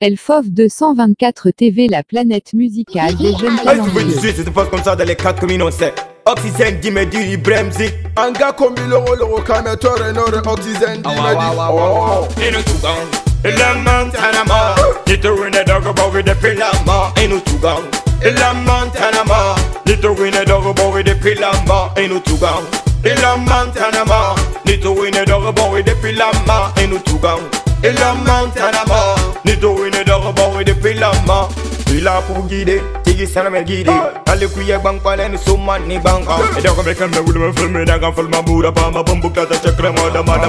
Elfov 224 TV, la planète musicale des jeunes ça se passe comme ça dans les quatre communes, on sait. Oxygène, Dimédi, Ibrahim Zik. Anga kombi loro loro kame tore nore oxygen di medi Oh Inu tugang. Ilaman tanama. Little win a dog about with the pilama. Inu tugang. Ilaman tanama. Little win a dog about with the pilama. Inu tugang. Ilaman tanama. Little win a dog about with the pilama. Inu tugang. Ilaman tanama. Little win a Nito wini daga bawe de pila ma. Pila pou gide, tigi sana me gide Alle kuye bang pale ni suma ni bang ah Daga me kan me wule me filme daga filma bura pa ma bumbu kata chakra ma da ma da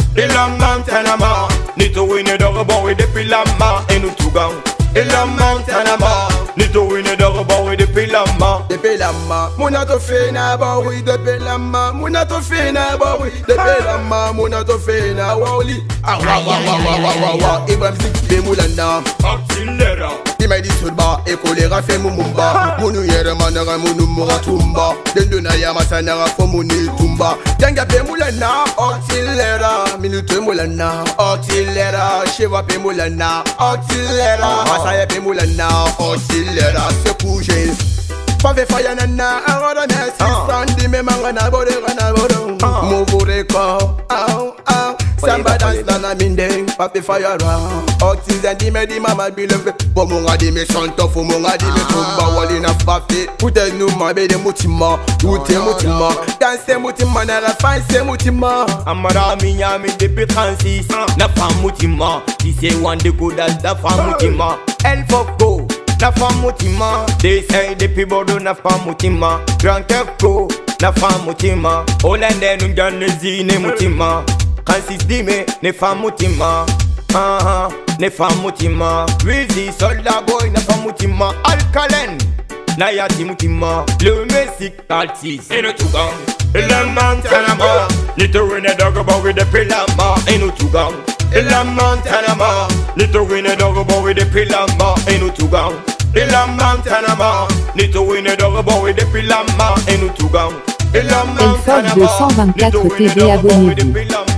Ana mara wo no bodo gang se mulama. E mula ro fera kata tintanyara. Na ma simme be ibore muna muna. Ina tugang. Element Tanama, little win a dog about with the pilama, ain't no tugang. Element Tanama, little win a dog about with the pilama, ain't no tugang. Element Tanama, little win a dog about with the pilama, ain't no tugang. Element Tanama, little win a dog about with the pilama. Depe lama, to fe na bawi Depe lama, muna to fe na bawi Depe lama, muna to fe na wawli Awa wa wa wa wa wa wa Ibrahim Zik be di ekolera fɛn minnu ba minnu yɛrɛ ma nara minnu mura tun den donna yamasa nara fɔ mun ni tun ba jɛnkɛ na ɔti minute mun na ɔti lɛra sewa bɛ na ɔti masaya bɛ mun la na ɔti lɛra sekuje fanfɛ faya na na an kɔrɔ mɛ sisan di mɛ man kana kana bɔ de ah. mun fure. Samba dance na na minde, papi fire round Oxygen di me di mama bileve Bo munga di me santo fu munga di me tumba Wali na papi, pute nu ma be de mutima Ute mutima, danse mutima na la fanse mutima Amara minyami depuis 36 Na femme mutima Si c'est one de coudas La femme mutima Elle faut go La femme mutima Dessin depuis Bordeaux Na femme mutima Grand Theft Go Na femme mutima Hollande Nungan zine mutima 36 dime Ne femme mutima Ah ah Ne femme mutima Wheezy Soldat Boy femme mutima Alcalen Nayati mutima Le Et le Tougang Element Tanama Little win a dog about with the pilama Ain't no Tougang Element Tanama Little dog about with the pilama Ain't no Tougang Element Tanama Little dog about with the pilama Ain't no Tougang Element Elfov Tanama 224 Little win a TV, dog